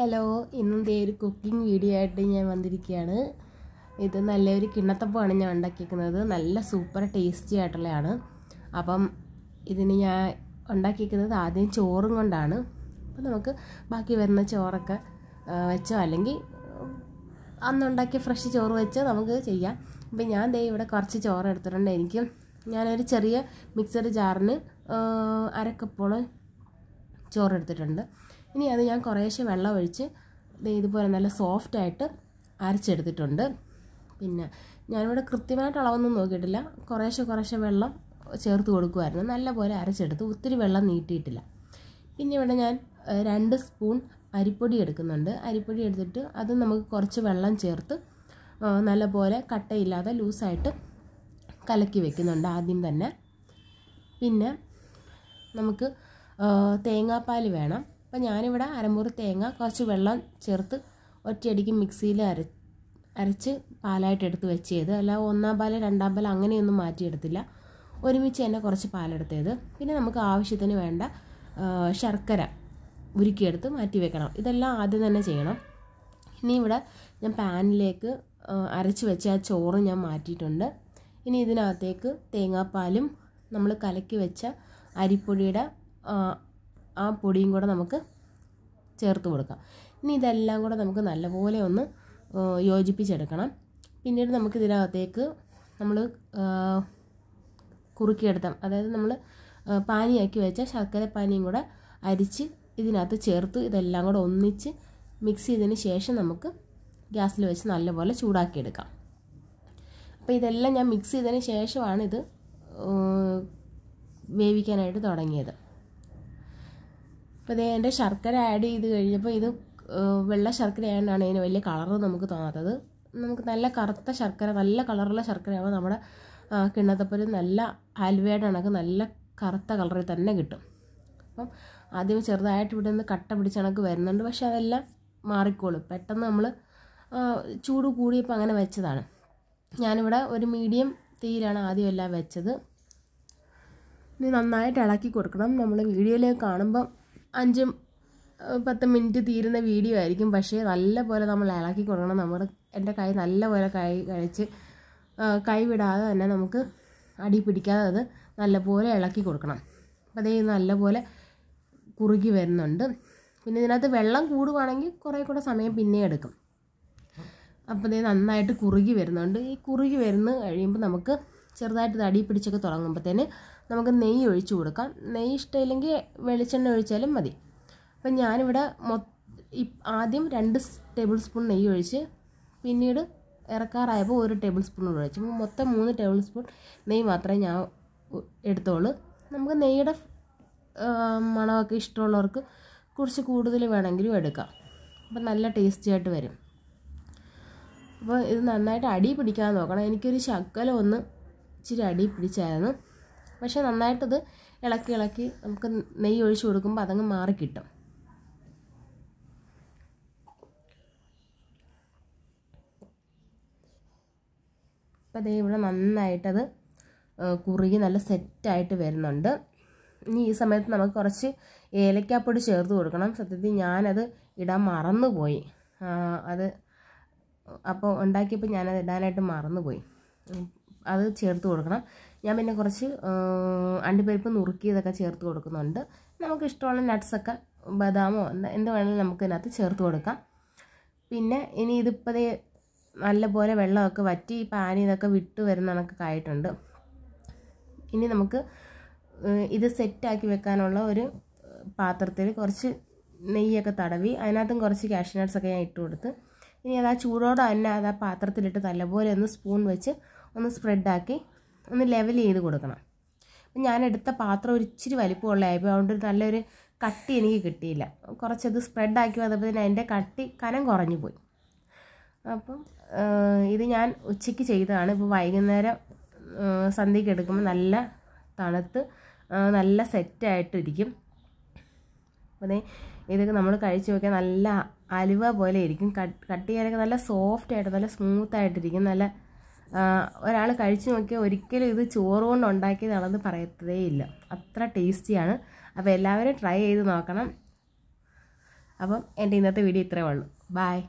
Hello ഇന്ന് ദേ ഒരു cooking video ആയിട്ട് ഞാൻ വന്നിരിക്കുകയാണ്. ഇത് നല്ലൊരു കിണ്ണത്തപ്പമാണ് ഞാൻ ഉണ്ടാക്കിയിരിക്കുന്നത് നല്ല സൂപ്പർ ടേസ്റ്റി ആയിട്ടുള്ളതാണ്. അപ്പം ഇതിന് ഞാൻ ഉണ്ടാക്കിയിരിക്കുന്നത് ആദ്യം ചോറും കൊണ്ടാണ്. അപ്പം നമുക്ക് ബാക്കി വരുന്ന ചോറൊക്കെ വെച്ചോ? അല്ലെങ്കിൽ അന്നുണ്ടാക്കിയ ഫ്രഷ് ചോറ് വെച്ചോ? നമുക്ക് ചെയ്യാം. അപ്പം ഞാൻ ദേ ഇവിടെ കുറച്ച് ചോറ് എടുത്തിട്ടുണ്ട്. എനിക്ക് ഞാനൊരു ചെറിയ മിക്സർ ജാറിന് അരക്കപ്പോളം ചോറ് എടുത്തിട്ടുണ്ട്. ഇനി അത് ഞാൻ കുറേശ്ശെ വെള്ളം ഒഴിച്ച് ഇതുപോലെ നല്ല സോഫ്റ്റായിട്ട് അരച്ചെടുത്തിട്ടുണ്ട്. പിന്നെ ഞാനിവിടെ കൃത്യമായിട്ട് അളവൊന്നും നോക്കിയിട്ടില്ല. കുറേശ്ശെ കുറേശ്ശെ വെള്ളം ചേർത്ത് കൊടുക്കുമായിരുന്നു നല്ലപോലെ അരച്ചെടുത്ത്. ഒത്തിരി വെള്ളം നീട്ടിയിട്ടില്ല. പിന്നെ ഇവിടെ ഞാൻ രണ്ട് സ്പൂൺ അരിപ്പൊടി എടുക്കുന്നുണ്ട്. അരിപ്പൊടി എടുത്തിട്ട് അത് നമുക്ക് കുറച്ച് വെള്ളം ചേർത്ത് നല്ലപോലെ കട്ടയില്ലാതെ ലൂസായിട്ട് കലക്കി വെക്കുന്നുണ്ട് ആദ്യം തന്നെ. പിന്നെ നമുക്ക് തേങ്ങാപ്പാൽ വേണം. അപ്പം ഞാനിവിടെ അരമുറി തേങ്ങ കുറച്ച് വെള്ളം ചേർത്ത് ഒറ്റയടിക്ക് മിക്സിയിൽ അര അരച്ച് പാലായിട്ട് എടുത്ത് വെച്ചത്. അല്ല ഒന്നാം പാൽ രണ്ടാം പാൽ അങ്ങനെയൊന്നും മാറ്റിയെടുത്തില്ല. ഒരുമിച്ച് തന്നെ കുറച്ച് പാലെടുത്തത്. പിന്നെ നമുക്ക് ആവശ്യത്തിന് വേണ്ട ശർക്കര ഉരുക്കിയെടുത്ത് മാറ്റി വെക്കണം. ഇതെല്ലാം ആദ്യം തന്നെ ചെയ്യണം. ഇനി ഇവിടെ ഞാൻ പാനിലേക്ക് അരച്ച് വെച്ച ആ ചോറ് ഞാൻ മാറ്റിയിട്ടുണ്ട്. ഇനി ഇതിനകത്തേക്ക് തേങ്ങാപ്പാലും നമ്മൾ കലക്കി വെച്ച അരിപ്പൊടിയുടെ ആ, പൊടിയും കൂടെ നമുക്ക് ചേർത്ത് കൊടുക്കാം. ഇനി ഇതെല്ലാം കൂടെ നമുക്ക് നല്ലപോലെ ഒന്ന് യോജിപ്പിച്ചെടുക്കണം. പിന്നീട് നമുക്ക് ഇതിനകത്തേക്ക് നമ്മൾ കുറുക്കിയെടുത്ത. അതായത് നമ്മൾ പാനിയാക്കി വെച്ച ശർക്കര പാനിയും കൂടെ അരിച്ച് ഇതിനകത്ത് ചേർത്ത് ഇതെല്ലാം കൂടെ ഒന്നിച്ച് മിക്സ് ചെയ്തതിന് ശേഷം നമുക്ക് ഗ്യാസിൽ വെച്ച് നല്ലപോലെ ചൂടാക്കിയെടുക്കാം. അപ്പോൾ ഇതെല്ലാം ഞാൻ മിക്സ് ചെയ്തതിന് ശേഷമാണ് ഇത് വേവിക്കാനായിട്ട് തുടങ്ങിയത്. അപ്പോൾ ഇതേ എന്റെ ശർക്കര ആഡ് ചെയ്ത് കഴിഞ്ഞപ്പോൾ ഇത് വെള്ള ശർക്കര ആയതുകൊണ്ടാണ് ഇതിന് വലിയ കളർ നമുക്ക് തോന്നാത്തത്. നമുക്ക് നല്ല കറുത്ത ശർക്കര നല്ല കളറുള്ള ശർക്കരയാകുമ്പോൾ നമ്മുടെ കിണ്ണത്തപ്പൊരു നല്ല ഹൽവയുടെ കണക്ക് നല്ല കറുത്ത കളറിൽ തന്നെ കിട്ടും. അപ്പം ആദ്യം ചെറുതായിട്ട് ഇവിടെ നിന്ന് കട്ട പിടിച്ച കണക്ക് വരുന്നുണ്ട്. പക്ഷെ അതെല്ലാം മാറിക്കോളും. പെട്ടെന്ന് നമ്മൾ ചൂട് കൂടിയപ്പോൾ അങ്ങനെ വെച്ചതാണ്. ഞാനിവിടെ ഒരു മീഡിയം തീയിലാണ് ആദ്യം എല്ലാം വെച്ചത്. ഇനി നന്നായിട്ട് ഇളക്കി കൊടുക്കണം. നമ്മൾ വീഡിയോയിലേക്ക് കാണുമ്പം അഞ്ചും പത്ത് മിനിറ്റ് തീരുന്ന വീഡിയോ ആയിരിക്കും. പക്ഷേ നല്ല പോലെ നമ്മൾ ഇളക്കി കൊടുക്കണം. നമ്മുടെ എന്റെ കൈ നല്ല പോലെ കൈ കഴിച്ച് കൈ വിടാതെ തന്നെ നമുക്ക് അടി പിടിക്കാതെ അത് നല്ലപോലെ ഇളക്കി കൊടുക്കണം. അപ്പോൾ അതേ നല്ലപോലെ കുറുകി വരുന്നുണ്ട്. പിന്നെ ഇതിനകത്ത് വെള്ളം കൂടുവാണെങ്കിൽ കുറേ കൂടെ സമയം പിന്നെ എടുക്കും. അപ്പോൾ ഇത് നന്നായിട്ട് കുറുകി വരുന്നുണ്ട്. ഈ കുറുകി വരുന്ന കഴിയുമ്പോൾ നമുക്ക് ചെറുതായിട്ട് തടി പിടിച്ചൊക്കെ തുടങ്ങുമ്പോഴത്തേന് നമുക്ക് നെയ്യ് ഒഴിച്ചു കൊടുക്കാം. നെയ്യ് ഇഷ്ടമില്ലെങ്കിൽ വെളിച്ചെണ്ണ ഒഴിച്ചാലും മതി. അപ്പം ഞാനിവിടെ മൊ ആദ്യം രണ്ട് ടേബിൾ സ്പൂൺ നെയ്യ് ഒഴിച്ച് പിന്നീട് ഇറക്കാറായപ്പോൾ ഒരു ടേബിൾ സ്പൂൺ കൂടെ ഒഴിച്ചു. മൊത്തം മൂന്ന് ടേബിൾ സ്പൂൺ നെയ്യ് മാത്രമേ ഞാൻ എടുത്തോളൂ. നമുക്ക് നെയ്യുടെ മണമൊക്കെ ഇഷ്ടമുള്ളവർക്ക് കുറച്ച് കൂടുതൽ വേണമെങ്കിലും എടുക്കാം. അപ്പം നല്ല ടേസ്റ്റി ആയിട്ട് വരും. അപ്പോൾ ഇത് നന്നായിട്ട് അടി പിടിക്കാൻ നോക്കണം. എനിക്കൊരു ശക്കലം ഒന്ന് ഇച്ചിരി അടി പിടിച്ചായിരുന്നു. പക്ഷേ നന്നായിട്ടത് ഇളക്കി ഇളക്കി നമുക്ക് നെയ്യ് ഒഴിച്ചു കൊടുക്കുമ്പോൾ അതങ്ങ് മാറി കിട്ടും. അപ്പോൾ അതേ ഇവിടെ നന്നായിട്ടത് കുറുകി നല്ല സെറ്റായിട്ട് വരുന്നുണ്ട്. ഇനി ഈ സമയത്ത് നമുക്ക് കുറച്ച് ഏലക്കാപ്പൊടി ചേർത്ത് കൊടുക്കണം. സത്യത്തിൽ ഞാനത് ഇടാൻ മറന്നുപോയി. അത് അപ്പോൾ ഉണ്ടാക്കിയപ്പോൾ ഞാനത് ഇടാനായിട്ട് മറന്നുപോയി. അത് ചേർത്ത് കൊടുക്കണം. ഞാൻ പിന്നെ കുറച്ച് അണ്ടിപ്പരിപ്പ് നുറുക്കിയതൊക്കെ ചേർത്ത് കൊടുക്കുന്നുണ്ട്. നമുക്ക് ഇഷ്ടമുള്ള നട്ട്സൊക്കെ ബദാമോ എന്ത- വേണമെങ്കിലും നമുക്ക് ഇതിനകത്ത് ചേർത്ത് കൊടുക്കാം. പിന്നെ ഇനി ഇതിപ്പോൾ നല്ലപോലെ വെള്ളമൊക്കെ വറ്റി പാനി ഇതൊക്കെ വിട്ട് വരുന്ന കണക്കൊക്കെ ഇനി നമുക്ക് ഇത് സെറ്റാക്കി വെക്കാനുള്ള ഒരു പാത്രത്തിൽ കുറച്ച് നെയ്യൊക്കെ തടവി അതിനകത്തും കുറച്ച് ഒക്കെ ഞാൻ ഇട്ട് കൊടുത്ത് ഇനി അത് ആ ചൂടോടെ തന്നെ അത് ആ പാത്രത്തിലിട്ട് നല്ലപോലെ ഒന്ന് സ്പൂൺ വെച്ച് ഒന്ന് സ്പ്രെഡാക്കി ഒന്ന് ലെവൽ ചെയ്ത് കൊടുക്കണം. അപ്പം ഞാൻ എടുത്ത പാത്രം ഒരു ഇച്ചിരി വലിപ്പമുള്ളതായപ്പോൾ അതുകൊണ്ട് നല്ലൊരു കട്ടി എനിക്ക് കിട്ടിയില്ല. കുറച്ചത് സ്പ്രെഡാക്കി വന്നപ്പോൾ അതിന്റെ കട്ടി കനം കുറഞ്ഞു പോയി. അപ്പം ഇത് ഞാൻ ഉച്ചയ്ക്ക് ചെയ്തതാണ്. ഇപ്പോൾ വൈകുന്നേരം സന്ധ്യയ്ക്ക് എടുക്കുമ്പോൾ നല്ല തണുത്ത് നല്ല സെറ്റായിട്ടിരിക്കും അപ്പം ഇതൊക്കെ നമ്മൾ കഴിച്ച് നോക്കിയാൽ നല്ല അലുവ പോലെ ഇരിക്കും. കട്ട് കട്ട് ചെയ്യാനൊക്കെ നല്ല സോഫ്റ്റ് ആയിട്ട് നല്ല സ്മൂത്ത് ആയിട്ടിരിക്കും. നല്ല ഒരാൾ കഴിച്ചു നോക്കിയാൽ ഒരിക്കലും ഇത് ചോറ് കൊണ്ട് ഉണ്ടാക്കിയതാണെന്ന് പറയത്തതേ ഇല്ല. അത്ര ടേസ്റ്റിയാണ്. അപ്പോൾ എല്ലാവരും ട്രൈ ചെയ്ത് നോക്കണം. അപ്പം എന്റെ ഇന്നത്തെ വീഡിയോ ഇത്രയേ ഉള്ളൂ. ബായ്